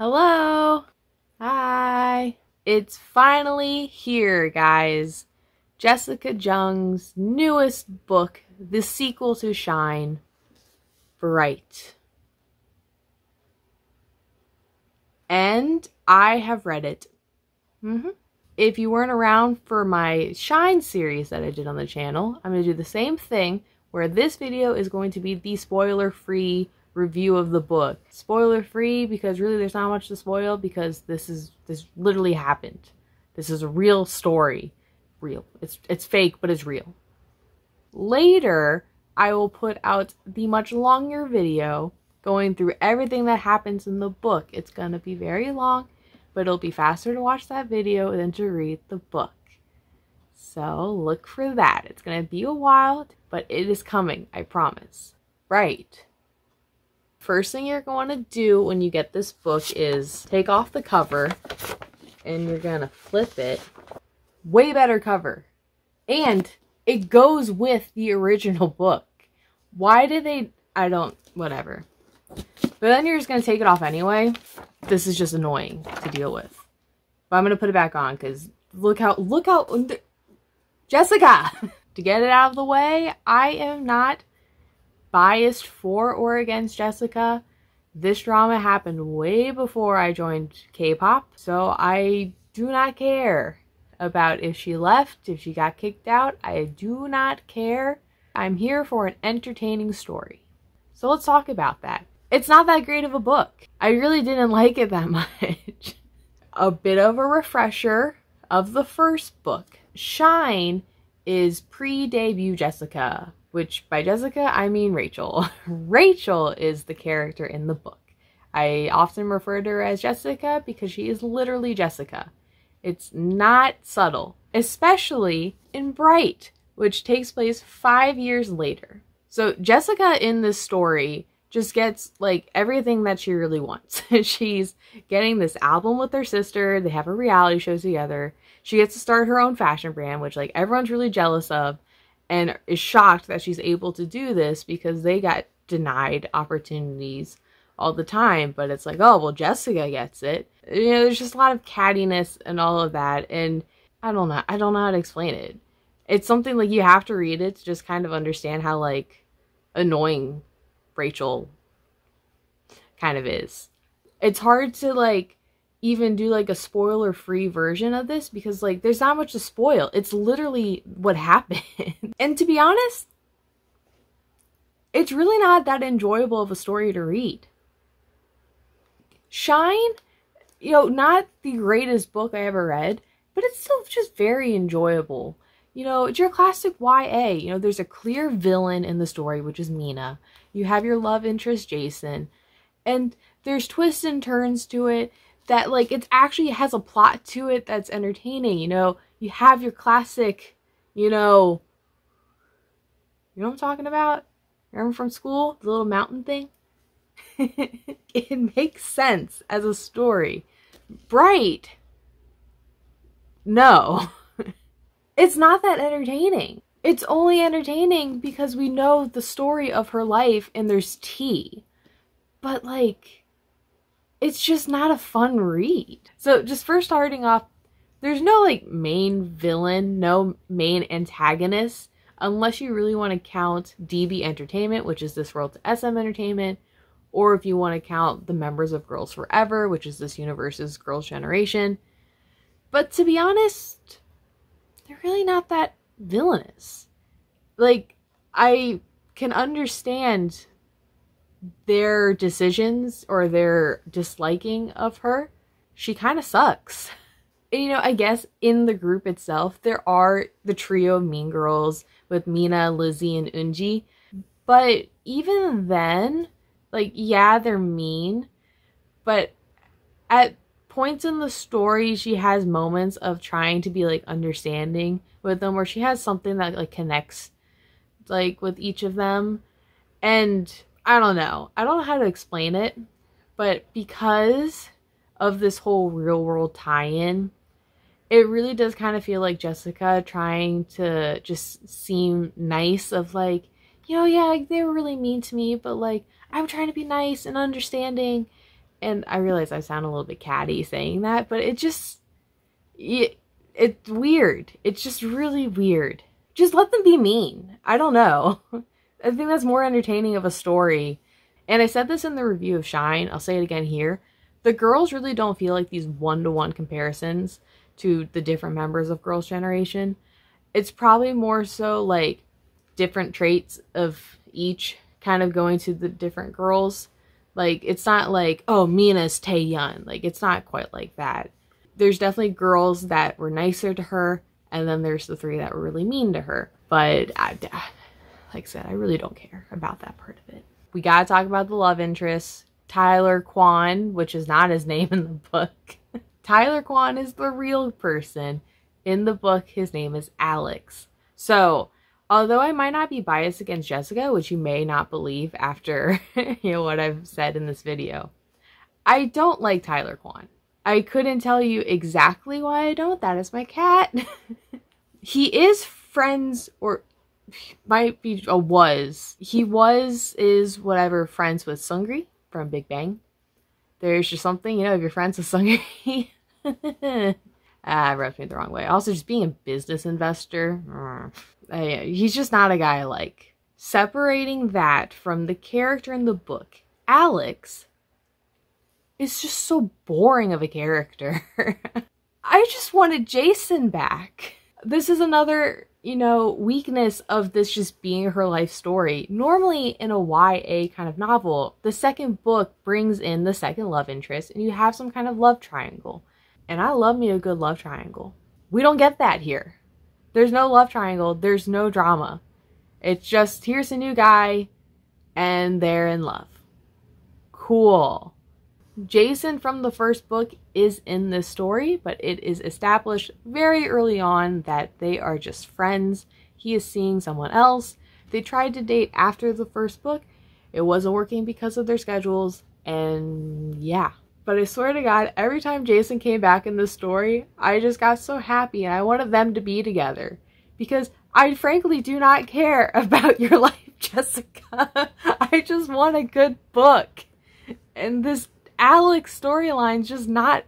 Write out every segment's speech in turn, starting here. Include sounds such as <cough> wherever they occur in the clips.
Hello. Hi. It's finally here, guys. Jessica Jung's newest book, the sequel to Shine, Bright. And I have read it. Mm-hmm. If you weren't around for my Shine series that I did on the channel, I'm going to do the same thing where this video is going to be the spoiler-free review of the book. Spoiler free because really there's not much to spoil because this is this literally happened. This is a real story. Real. It's it's fake but it's real. Later, I will put out the much longer video going through everything that happens in the book. It's going to be very long, but it'll be faster to watch that video than to read the book. So look for that. It's going to be a while, but it is coming, I promise. Right. First thing you're going to do when you get this book is take off the cover and you're going to flip it. Way better cover. And it goes with the original <laughs> book. Why did they... I don't... Whatever. But then you're just going to take it off anyway. This is just annoying to deal with. But I'm going to put it back on because look how... Look how... Jessica! <laughs> to get it out of the way, I am not biased for or against Jessica. This drama happened way before I joined K-pop, so I do not care about if she left, if she got kicked out. I do not care. I'm here for an entertaining story. So let's talk about that. It's not that great of a book. I really didn't <laughs> like it that much. a bit of a refresher of the first book. Shine is pre-debut Jessica which by Jessica, I mean Rachel. <laughs> Rachel is the character in the book. I often refer to her as Jessica because she is literally Jessica. It's not subtle, especially in Bright, which takes place five years later. So Jessica in this story just gets like everything that she really wants. <laughs> She's getting this album with her sister, they have a reality show together. She gets to start her own fashion brand, which like everyone's really jealous of and is shocked that she's able to do this because they got denied opportunities all the time. But it's like, oh, well, Jessica gets it. You know, there's just a lot of cattiness and all of that. And I don't know. I don't know how to explain it. It's something like you have to read it to just kind of understand how, like, annoying Rachel kind of is. It's hard to, like, even do like a spoiler free version of this because like there's not much to spoil. It's literally what happened. <laughs> and to be honest, it's really not that enjoyable of a story to read. Shine, you know, not the greatest book I ever read, but it's still just very enjoyable. You know, it's your classic YA. You know, there's a clear villain in the story, which is Mina. You have your love interest, Jason. And there's twists and turns to it that like it actually has a plot to it that's entertaining you know? You have your classic you know you know what i'm talking about? Remember from school? The little mountain thing? <laughs> It makes sense as a story. Bright! No. <laughs> It's not that entertaining. It's only entertaining because we know the story of her life and there's tea. But like it's just not a fun read. So just first starting off, there's no like main villain, no main antagonist, unless you really want to count DB Entertainment, which is this world to SM Entertainment, or if you want to count the members of Girls Forever, which is this universe's Girls Generation. But to be honest, they're really not that villainous. Like, I can understand their decisions or their disliking of her, she kind of sucks. And, you know, I guess in the group itself, there are the trio of mean girls with Mina, Lizzie, and Eunji. But even then, like, yeah, they're mean. But at points in the story, she has moments of trying to be, like, understanding with them, where she has something that, like, connects, like, with each of them. And I don't know. I don't know how to explain it, but because of this whole real world tie in, it really does kind of feel like Jessica trying to just seem nice, of like, you know, yeah, they were really mean to me, but like, I'm trying to be nice and understanding. and I realize I sound a little bit catty saying that, but it just it, it's weird. It's just really weird. Just let them be mean. I don't know. <laughs> I think that's more entertaining of a story. And I said this in the review of Shine. I'll say it again here. The girls really don't feel like these one-to-one comparisons to the different members of Girls' Generation. It's probably more so like different traits of each kind of going to the different girls. Like it's not like, oh, Mina's Taeyeon. Like it's not quite like that. There's definitely girls that were nicer to her, and then there's the three that were really mean to her. But I, like I said, I really don't care about that part of it. We gotta talk about the love interest. Tyler Kwon, which is not his <laughs> name in the book. <laughs> Tyler Kwon is the real person. In the book, his name is Alex. So, although I might not be biased against Jessica, which you may not believe after <laughs> you know what I've said in this video, I don't like Tyler Kwon. I couldn't tell you exactly why I don't. That is my cat. he is friends or might be a was. He was is whatever friends with Seungri from Big Bang. There's just something, you know, if you're friends with Seungri. <laughs> ah, rubs me the wrong way. Also, just being a business investor. Uh, he's just not a guy I like. Separating that from the character in the book, Alex is just so boring of a character. <laughs> I just wanted Jason back. This is another you know, weakness of this just being her life story. Normally, in a YA kind of novel, the second book brings in the second love interest and you have some kind of love triangle. And I love me a good love triangle. We don't get that here. There's no love triangle, there's no drama. It's just here's a new guy and they're in love. Cool. Jason from the first book is in this story, but it is established very early on that they are just friends. He is seeing someone else. They tried to date after the first book. It wasn't working because of their schedules, and yeah. But I swear to God, every time Jason came back in the story, I just got so happy and I wanted them to be together. Because I frankly do not care <laughs> about your life, <laughs> Jessica. I just want a good book. And this Alex storyline's just not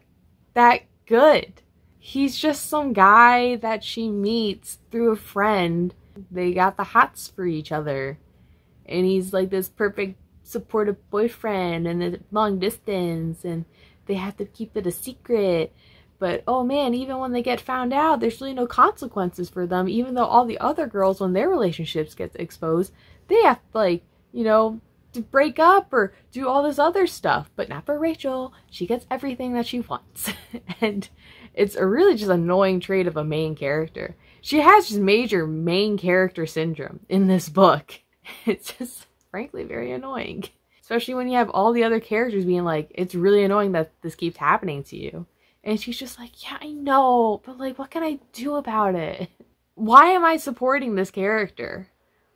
that good. He's just some guy that she meets through a friend. They got the hots for each other. And he's like this perfect supportive boyfriend and it's long distance and they have to keep it a secret. But oh man, even when they get found out, there's really no consequences for them. Even though all the other girls, when their relationships get exposed, they have like, you know, break up or do all this other stuff, but not for Rachel. She gets everything that she wants. <laughs> and it's a really just annoying trait of a main character. She has just major main character syndrome in this book. <laughs> It's just frankly very annoying. Especially when you have all the other characters being like, it's really annoying that this keeps happening to you. And she's just like, yeah, I know, but like, what can I do about it? Why am I supporting this character?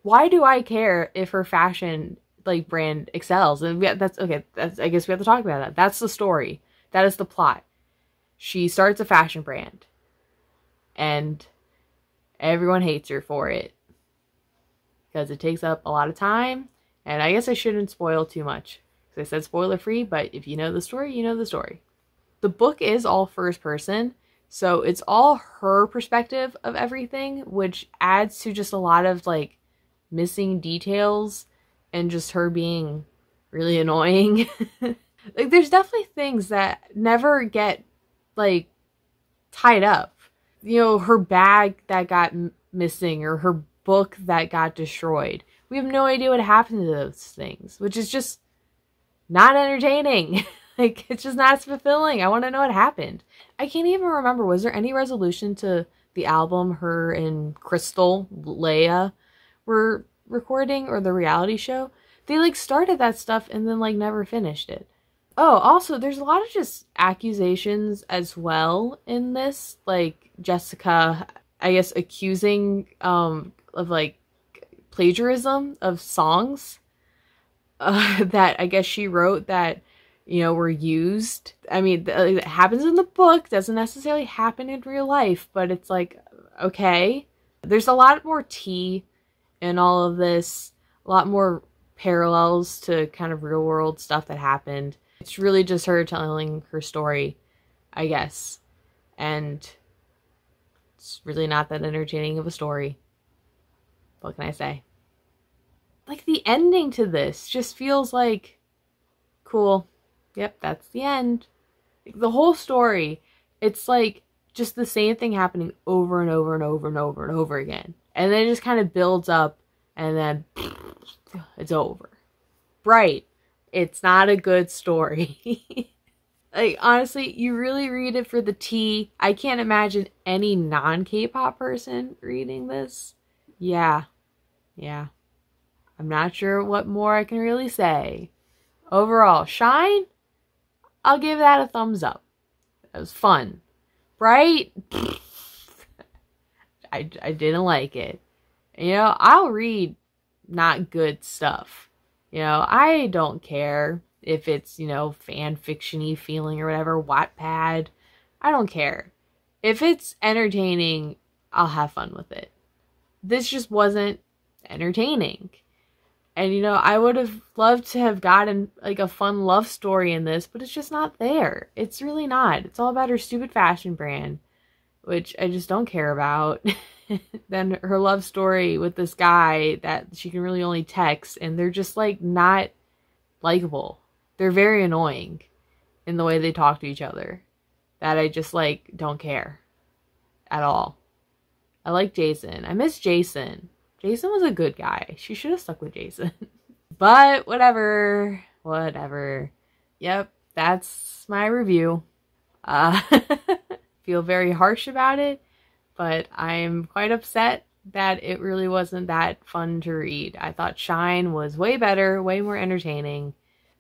Why do I care if her fashion like brand excels. And we, that's okay that's i guess we have to talk about that. That's the story. That is the plot. She starts a fashion brand. And everyone hates her for it. Because it takes up a lot of time. And i guess i shouldn't spoil too much. Because i said spoiler free but if you know the story you know the story. The book is all first person so it's all her perspective of everything which adds to just a lot of like missing details and just her being really annoying. <laughs> like there's definitely things that never get like tied up. You know, her bag that got m- missing or her book that got destroyed. We have no idea what happened to those things, which is just not entertaining. <laughs> like it's just not as fulfilling. I want to know what happened. I can't even remember was there any resolution to the album her and Krystal Leia were recording or the reality show, they like started that stuff and then like never finished it. Oh, also, there's a lot of just accusations as well in this, like Jessica, I guess, accusing um of like plagiarism of songs uh, <laughs> that I guess she wrote that you know were used. I mean, it happens in the book, doesn't necessarily happen in real life, but it's like okay. There's a lot more tea in all of this, a lot more parallels to kind of real world stuff that happened. It's really just her telling her story, I guess. And it's really not that entertaining of a story. What can I say? Like the ending to this just feels like cool. Yep, that's the end. The whole story, it's like just the same thing happening over and over and over and over and over again. And then it just kind of builds up and then <laughs> it's over. Right. It's not a good story. <laughs> like honestly, you really read it for the tea. I can't imagine any non-K-pop person reading this. Yeah. Yeah. I'm not sure what more I can really say. Overall, Shine, I'll give that a thumbs up. It was fun. Right? <laughs> I, I didn't like it. You know, I'll read not good stuff. You know, I don't care if it's, you know, fan fictiony feeling or whatever, Wattpad. I don't care. If it's entertaining, I'll have fun with it. This just wasn't entertaining. And you know, I would have loved to have gotten like a fun love story in this, but it's just not there. It's really not. It's all about her stupid fashion brand, which I just don't care about. <laughs> then her love story with this guy that she can really only text, and they're just like not likable. They're very annoying in the way they talk to each other. That I just like don't care at all. I like Jason. I miss Jason. Jason was a good guy. She should have stuck with Jason. <laughs> but whatever. Whatever. Yep, that's my review. Uh, <laughs> feel very harsh about it, but I'm quite upset that it really wasn't that fun to read. I thought Shine was way better, way more entertaining.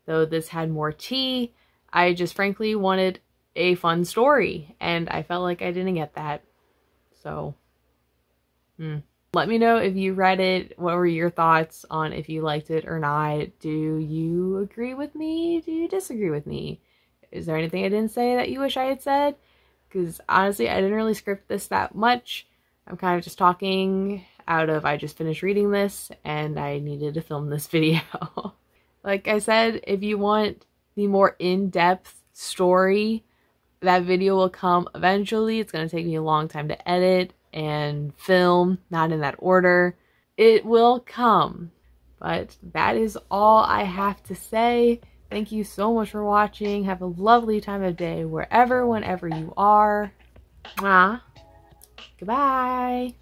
Though this had more tea, I just frankly wanted a fun story, and I felt like I didn't get that. So, hmm. Let me know if you read it. What were your thoughts on if you liked it or not? Do you agree with me? Do you disagree with me? Is there anything I didn't say that you wish I had said? Because honestly, I didn't really script this that much. I'm kind of just talking out of I just finished reading this and I needed to film this <laughs> video. like I said, if you want the more in-depth story, that video will come eventually. It's going to take me a long time to edit and film, not in that order. It will come. But that is all I have to say. Thank you so much for watching. Have a lovely time of day wherever, whenever you are. Mwah. Goodbye.